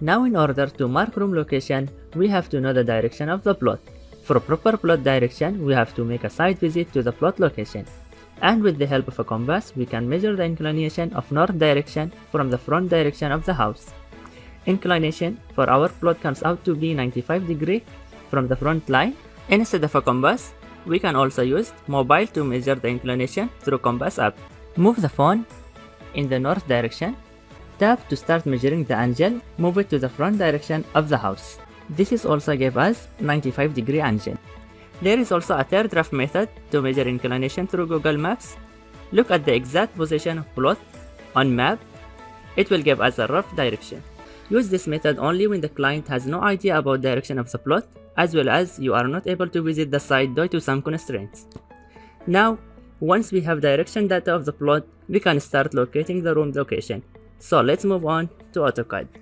Now in order to mark room location, we have to know the direction of the plot. For proper plot direction, we have to make a site visit to the plot location. And with the help of a compass, we can measure the inclination of north direction from the front direction of the house. Inclination for our plot comes out to be 95 degree from the front line. Instead of a compass, we can also use mobile to measure the inclination through compass app. Move the phone in the north direction. Tap to start measuring the angle, move it to the front direction of the house. This is also give us 95 degree angle. There is also a third rough method to measure inclination through Google Maps. Look at the exact position of plot on map. It will give us a rough direction. Use this method only when the client has no idea about direction of the plot as well as you are not able to visit the site due to some constraints. Now, once we have direction data of the plot, we can start locating the room location. So let's move on to AutoCAD.